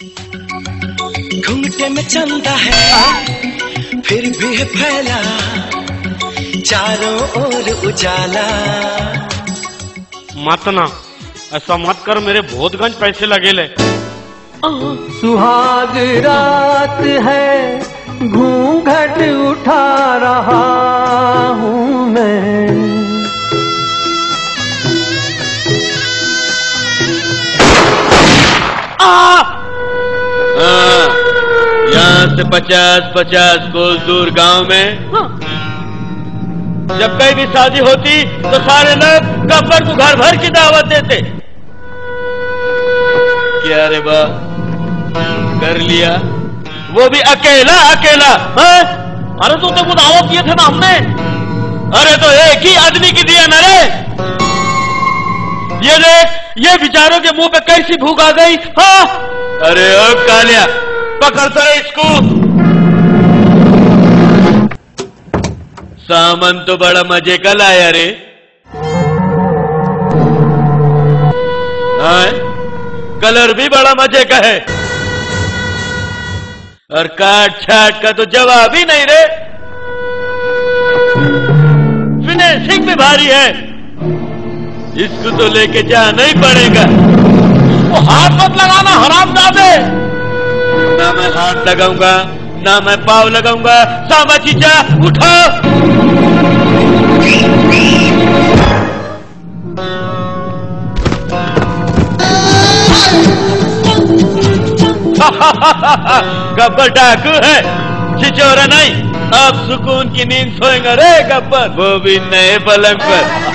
घूंघटे में चंदा है फिर भी है फैला चारों ओर उजाला। मत ना ऐसा मत कर मेरे भोतगंज पैसे लगे ले। सुहाग रात है घूंघट उठा रहा। यहाँ से पचास पचास कोस दूर गाँव में। जब कहीं भी शादी होती तो सारे लोग गब्बर को घर भर की दावत देते। क्या रे बा? कर लिया। वो भी अकेला अकेला। हाँ? अरे तो तेरे को दावत दिए थे ना हमने। अरे तो एक ही आदमी की दिया ना रे ये देख ये बिचारों के मुँह पे कैसी भूख आ गई? हाँ? अरे ओ कालिया पकड़ तो रे इसको। सामान तो बड़ा मज़े का लाया रे। हाँ कलर भी बड़ा मज़े का है। और काट छाट का तो जवाब ही नहीं रे। फिनिशिंग भी भारी है। इसको तो लेके जाना ही पड़ेगा। वो हाथ मत लगाना हराम दादे ना मैं हाथ लगाऊँगा, ना मैं पाव लगाऊँगा। सामा चीचा, उठो! गब्बर डाकू है। छिचोरा नहीं, आप सुकून की नींद सोएँगे रे गब्बर। वो भी नए पलंग पर।